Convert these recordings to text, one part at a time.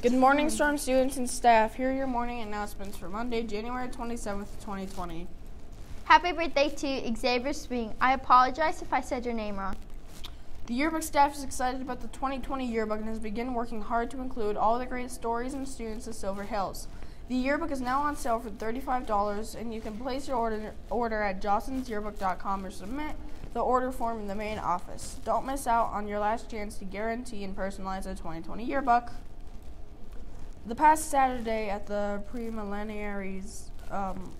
Good morning, Storm students and staff. Here are your morning announcements for Monday, January 27th, 2020. Happy birthday to Xavier Swing. I apologize if I said your name wrong. The yearbook staff is excited about the 2020 yearbook and has begun working hard to include all the great stories and students of Silver Hills. The yearbook is now on sale for $35, and you can place your order, order at jostensyearbook.com or submit the order form in the main office. Don't miss out on your last chance to guarantee and personalize a 2020 yearbook. The past Saturday at the preliminaries um,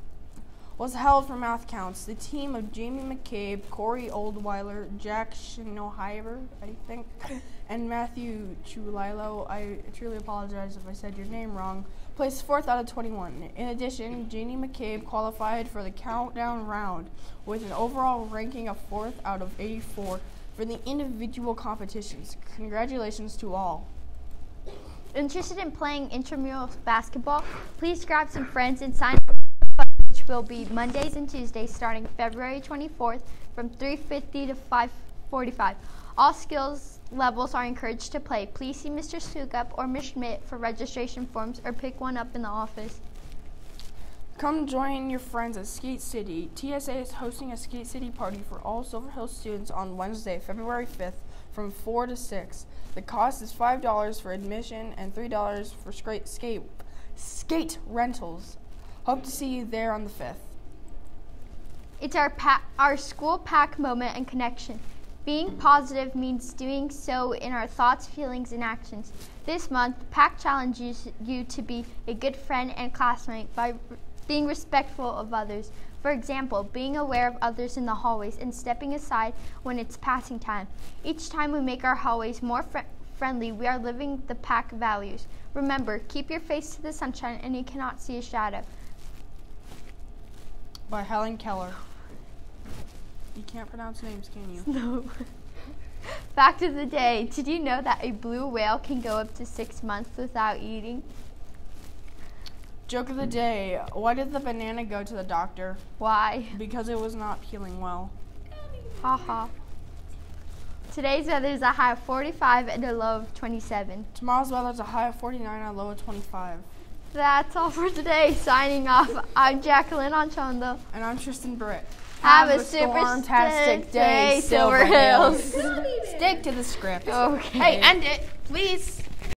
was held for MATHCOUNTS. The team of Jamie McCabe, Corey Oldweiler, Jack Schnoheimer, I think, and Matthew Chulilo, I truly apologize if I said your name wrong, placed fourth out of 21. In addition, Jamie McCabe qualified for the countdown round with an overall ranking of fourth out of 84 for the individual competitions. Congratulations to all. Interested in playing intramural basketball? Please grab some friends and sign up which will be Mondays and Tuesdays starting February 24th from 3:50 to 5:45. All skills levels are encouraged to play. Please see Mr. Sukup or Ms. Schmidt for registration forms or pick one up in the office. Come join your friends at Skate City. TSA is hosting a Skate City party for all Silver Hills students on Wednesday, February 5th from 4 to 6. The cost is $5 for admission and $3 for skate, skate, skate rentals. Hope to see you there on the 5th. It's our our school pack moment and connection. Being positive means doing so in our thoughts, feelings, and actions. This month, PAC challenges you to be a good friend and classmate by being respectful of others. For example, being aware of others in the hallways and stepping aside when it's passing time. Each time we make our hallways more fr- friendly, we are living the pack values. Remember, keep your face to the sunshine and you cannot see a shadow. By Helen Keller. You can't pronounce names, can you? No. Fact of the day Did you know that a blue whale can go up to six months without eating? Joke of the day. Why did the banana go to the doctor? Why? Because it was not peeling well. Ha ha. Today's weather is a high of 45 and a low of 27. Tomorrow's weather is a high of 49 and a low of 25. That's all for today. Signing off, I'm Jacqueline Anchondo. And I'm Tristan Britt. Have, a super storm-tastic day, Silver Hills. Stick to the script. Okay. Hey, end it, please.